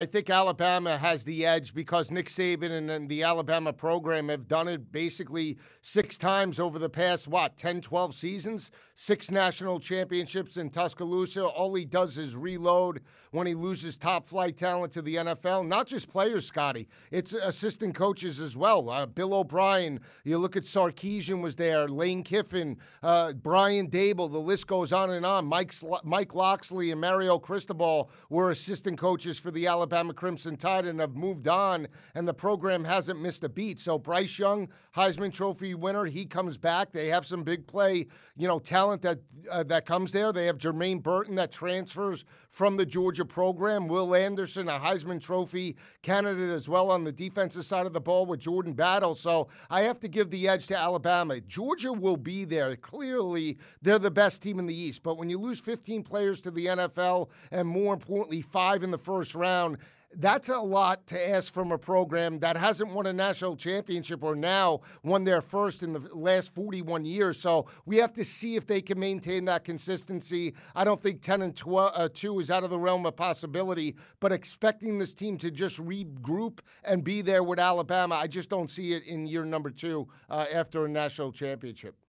I think Alabama has the edge because Nick Saban and, and, the Alabama program have done it basically six times over the past, what, 10, 12 seasons? Six national championships in Tuscaloosa. All he does is reload when he loses top flight talent to the NFL. Not just players, Scotty, it's assistant coaches as well. Uh, Bill O'Brien, you look at Sarkisian was there, Lane Kiffin, uh, Brian Daboll, the list goes on and on. Mike, Mike Locksley and Mario Cristobal were assistant coaches for the Alabama Alabama Crimson Tide and have moved on, and the program hasn't missed a beat. So Bryce Young, Heisman Trophy winner, he comes back. They have some big play, you know, talent that uh, that comes there. They have Jermaine Burton that transfers from the Georgia program. Will Anderson, a Heisman Trophy candidate as well on the defensive side of the ball with Jordan Battle. So I have to give the edge to Alabama. Georgia will be there. Clearly, they're the best team in the East. But when you lose 15 players to the NFL and more importantly, five in the first round, that's a lot to ask from a program that hasn't won a national championship or now won their first in the last 41 years. So we have to see if they can maintain that consistency. I don't think 10 and 12, uh, 2 is out of the realm of possibility, but expecting this team to just regroup and be there with Alabama, I just don't see it in year number two uh, after a national championship.